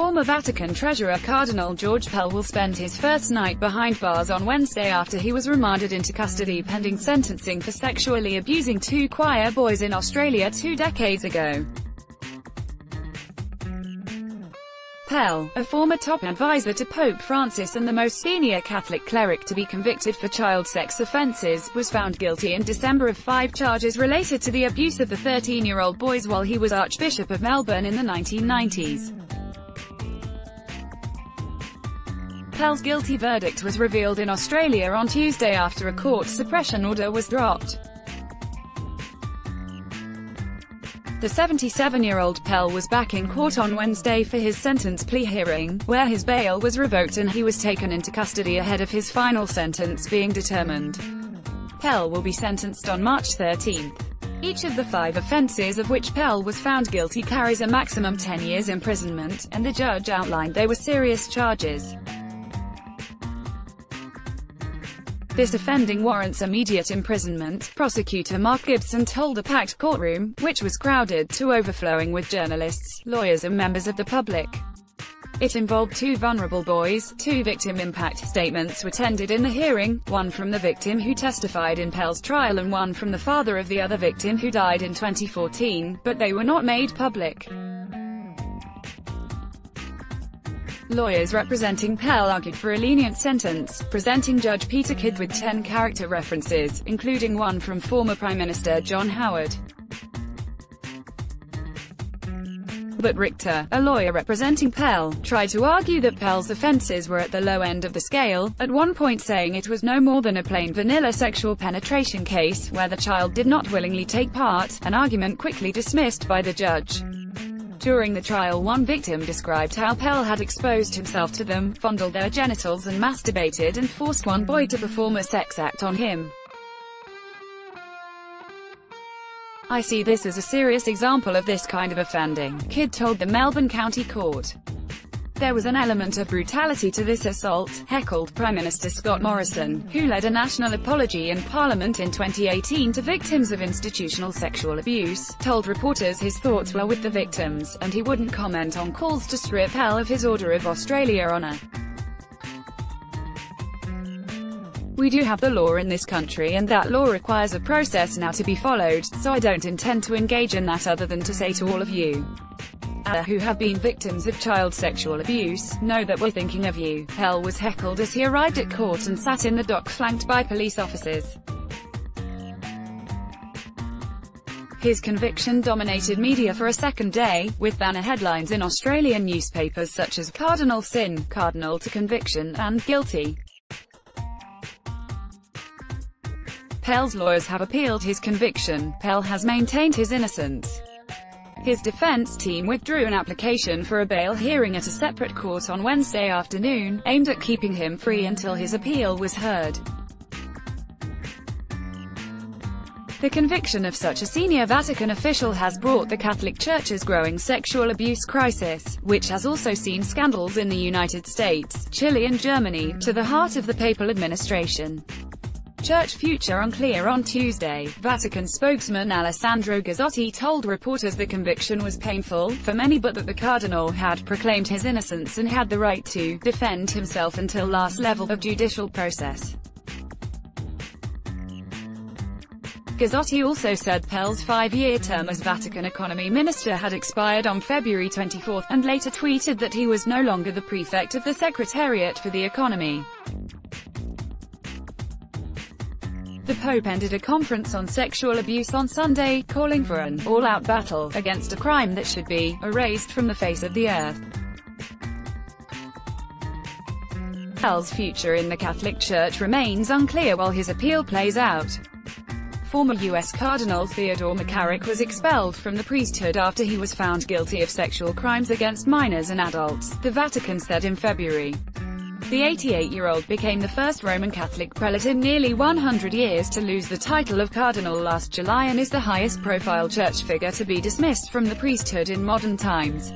Former Vatican Treasurer Cardinal George Pell will spend his first night behind bars on Wednesday after he was remanded into custody pending sentencing for sexually abusing two choir boys in Australia two decades ago. Pell, a former top advisor to Pope Francis and the most senior Catholic cleric to be convicted for child sex offences, was found guilty in December of five charges related to the abuse of the 13-year-old boys while he was Archbishop of Melbourne in the 1990s. Pell's guilty verdict was revealed in Australia on Tuesday after a court suppression order was dropped. The 77-year-old Pell was back in court on Wednesday for his sentence plea hearing, where his bail was revoked and he was taken into custody ahead of his final sentence being determined. Pell will be sentenced on March 13. Each of the five offences of which Pell was found guilty carries a maximum 10 years imprisonment, and the judge outlined they were serious charges. This offending warrants immediate imprisonment, prosecutor Mark Gibson told a packed courtroom, which was crowded to overflowing with journalists, lawyers and members of the public. It involved two vulnerable boys. Two victim impact statements were tendered in the hearing, one from the victim who testified in Pell's trial and one from the father of the other victim who died in 2014, but they were not made public. Lawyers representing Pell argued for a lenient sentence, presenting Judge Peter Kidd with 10 character references, including one from former Prime Minister John Howard. Robert Richter, a lawyer representing Pell, tried to argue that Pell's offences were at the low end of the scale, at one point saying it was no more than a plain vanilla sexual penetration case, where the child did not willingly take part, an argument quickly dismissed by the judge. During the trial one victim described how Pell had exposed himself to them, fondled their genitals and masturbated and forced one boy to perform a sex act on him. I see this as a serious example of this kind of offending, Kidd told the Melbourne County Court. There was an element of brutality to this assault, heckled Prime Minister Scott Morrison, who led a national apology in Parliament in 2018 to victims of institutional sexual abuse, told reporters his thoughts were with the victims, and he wouldn't comment on calls to strip Pell of his Order of Australia honour. We do have the law in this country and that law requires a process now to be followed, so I don't intend to engage in that other than to say to all of you who have been victims of child sexual abuse, know that we're thinking of you. Pell was heckled as he arrived at court and sat in the dock flanked by police officers. His conviction dominated media for a second day, with banner headlines in Australian newspapers such as Cardinal Sin, Cardinal to Conviction, and Guilty. Pell's lawyers have appealed his conviction. Pell has maintained his innocence. His defense team withdrew an application for a bail hearing at a separate court on Wednesday afternoon, aimed at keeping him free until his appeal was heard. The conviction of such a senior Vatican official has brought the Catholic Church's growing sexual abuse crisis, which has also seen scandals in the United States, Chile and Germany, to the heart of the papal administration. Church future unclear on Tuesday, Vatican spokesman Alessandro Gisotti told reporters the conviction was painful, for many but that the cardinal had proclaimed his innocence and had the right to defend himself until last level of judicial process. Gisotti also said Pell's five-year term as Vatican economy minister had expired on February 24, and later tweeted that he was no longer the prefect of the Secretariat for the Economy. The Pope ended a conference on sexual abuse on Sunday, calling for an all-out battle against a crime that should be erased from the face of the earth. Pell's future in the Catholic Church remains unclear while his appeal plays out. Former U.S. Cardinal Theodore McCarrick was expelled from the priesthood after he was found guilty of sexual crimes against minors and adults, the Vatican said in February. The 88-year-old became the first Roman Catholic prelate in nearly 100 years to lose the title of cardinal last July and is the highest-profile church figure to be dismissed from the priesthood in modern times.